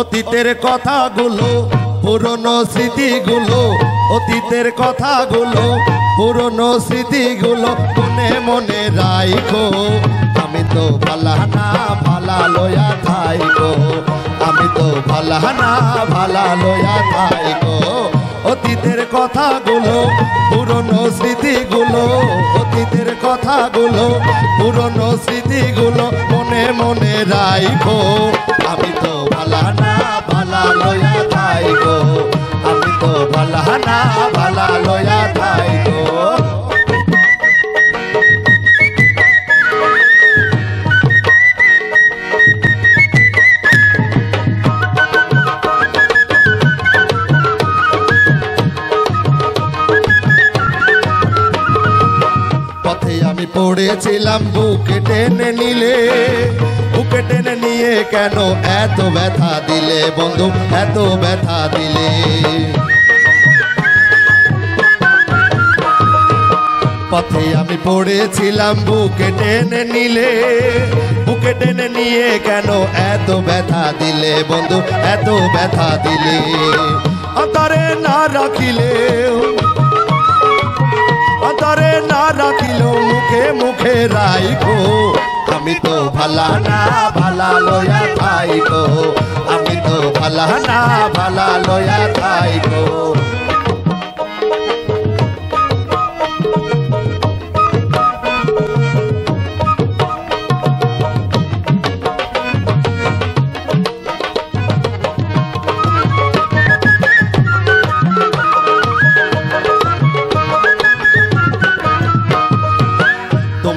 অতীতের কথাগুলো, পুরনো স্মৃতিগুলো, অতীতের কথাগুলো, পুরনো স্মৃতিগুলো মনে মনে রাইখো। আমি তো ভালানা ভালা লয়া থাইকো। আমি তো ভালানা ভালা লয়া থাইকো। অতীতের কথাগুলো, পুরনো স্মৃতিগুলো, অতীতের কথাগুলো, পুরনো স্মৃতিগুলো মনে মনে রাইখো। আমি আমি পড়েছিলাম বুকে টেনে নিলে। বুকে টেনে নিয়ে কেন এত ব্যথা দিলে বন্ধু? এত ব্যথা দিলে। পথে আমি পড়েছিলাম বুকে টেনে নিলে। বুকে টেনে নিয়ে কেন এত ব্যথা দিলে বন্ধু? এত ব্যথা দিলে। অন্তরে না রাখিলে রাইখো। আমি তো ভালা না ভালা লয়া থাইকো আমি তো ভালা না ভালা লয়া থাইকো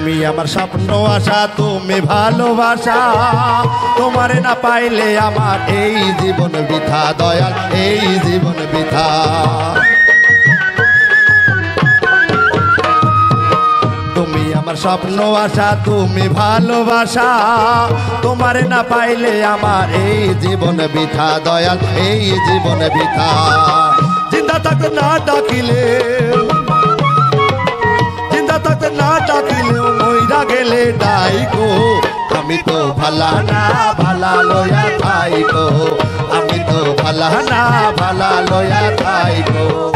তুমি আমার স্বপ্ন, আশা তুমি ভালোবাসা। তোমারে না পাইলে আমার এই জীবন বৃথা, দয়াল, এই জীবন বৃথা। তুমি আমার স্বপ্ন, আশা তুমি ভালোবাসা। তোমারে না পাইলে আমার এই জীবন বৃথা, দয়াল, এই জীবন বৃথা। চিন্তা থাকতে না ডাকিলে ডাইকো আমি তো ভালা না ভালা লয়া থাইকো আমি তো থাইকো ভালা না ভালা লয়া থাইকো